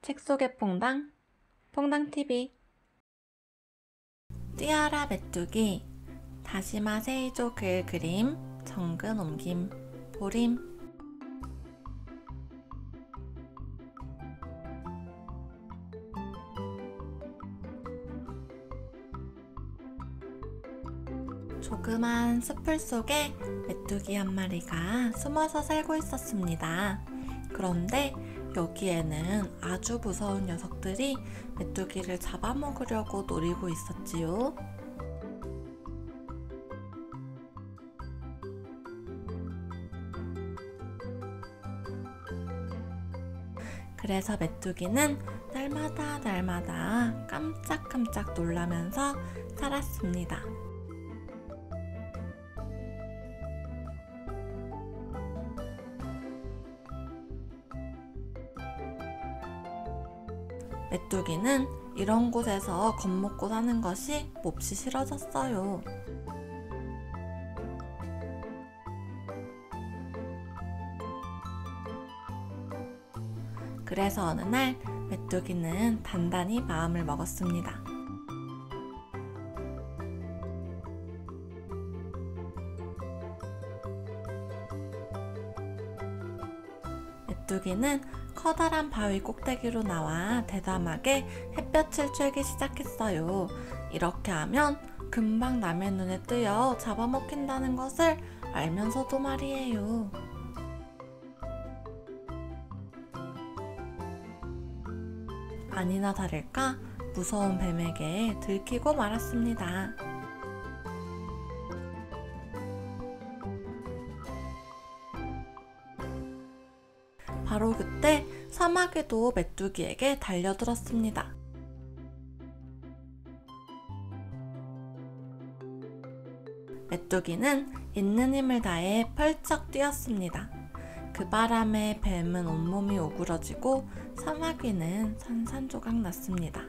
책 속의 퐁당, 퐁당TV 띠아라 메뚜기, 다시마 세이조 글 그림, 정근 옮김, 보림 조그만 숲풀 속에 메뚜기 한 마리가 숨어서 살고 있었습니다. 그런데 여기에는 아주 무서운 녀석들이 메뚜기를 잡아먹으려고 노리고 있었지요. 그래서 메뚜기는 날마다 날마다 깜짝깜짝 놀라면서 살았습니다. 메뚜기는 이런 곳에서 겁먹고 사는 것이 몹시 싫어졌어요. 그래서 어느 날 메뚜기는 단단히 마음을 먹었습니다. 메뚜기는 커다란 바위 꼭대기로 나와 대담하게 햇볕을 쬐기 시작했어요. 이렇게 하면 금방 남의 눈에 뜨여 잡아먹힌다는 것을 알면서도 말이에요. 아니나 다를까 무서운 뱀에게 들키고 말았습니다. 바로 그때 사마귀도 메뚜기에게 달려들었습니다. 메뚜기는 있는 힘을 다해 펄쩍 뛰었습니다. 그 바람에 뱀은 온몸이 오그러지고 사마귀는 산산조각 났습니다.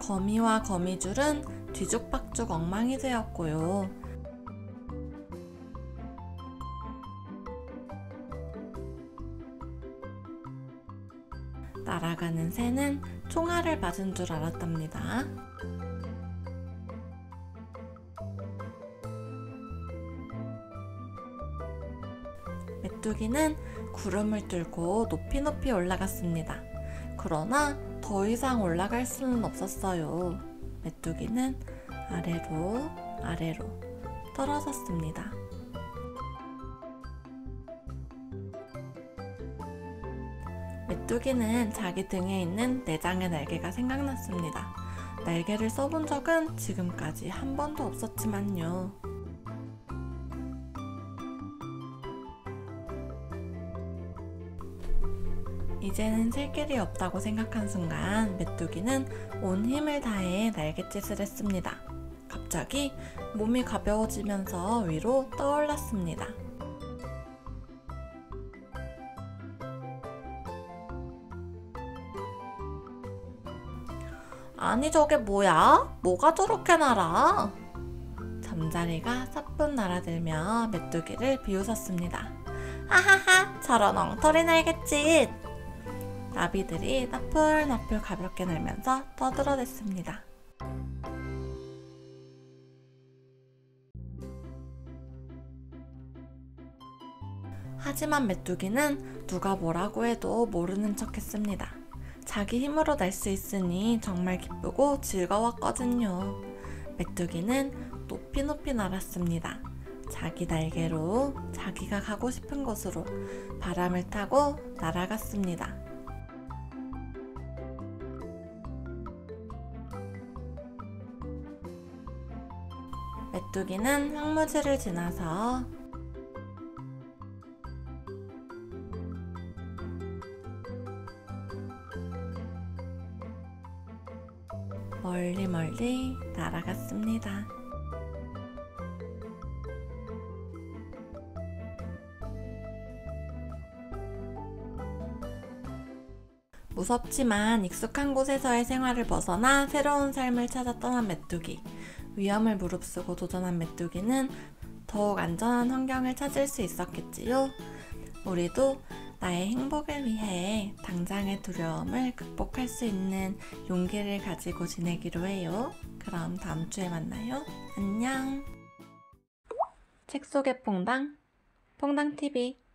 거미와 거미줄은 뒤죽박죽 엉망이 되었고요. 날아가는 새는 총알을 맞은 줄 알았답니다. 메뚜기는 구름을 뚫고 높이 높이 올라갔습니다. 그러나 더 이상 올라갈 수는 없었어요. 메뚜기는 아래로 아래로 떨어졌습니다. 메뚜기는 자기 등에 있는 내장의 날개가 생각났습니다. 날개를 써본 적은 지금까지 한 번도 없었지만요. 이제는 셀 길이 없다고 생각한 순간 메뚜기는 온 힘을 다해 날갯짓을 했습니다. 갑자기 몸이 가벼워지면서 위로 떠올랐습니다. 아니 저게 뭐야? 뭐가 저렇게 날아? 잠자리가 사뿐 날아들며 메뚜기를 비웃었습니다. 하하하 저런 엉터리 날겠지. 나비들이 나풀나풀 가볍게 날면서 떠들어댔습니다. 하지만 메뚜기는 누가 뭐라고 해도 모르는 척 했습니다. 자기 힘으로 날 수 있으니 정말 기쁘고 즐거웠거든요. 메뚜기는 높이 높이 날았습니다. 자기 날개로 자기가 가고 싶은 곳으로 바람을 타고 날아갔습니다. 메뚜기는 황무지를 지나서 멀리 멀리 날아갔습니다. 무섭지만 익숙한 곳에서의 생활을 벗어나 새로운 삶을 찾아 떠난 메뚜기. 위험을 무릅쓰고 도전한 메뚜기는 더욱 안전한 환경을 찾을 수 있었겠지요. 우리도 나의 행복을 위해 당장의 두려움을 극복할 수 있는 용기를 가지고 지내기로 해요. 그럼 다음 주에 만나요. 안녕. 책 속의 퐁당, 퐁당TV.